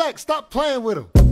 Black, stop playing with him.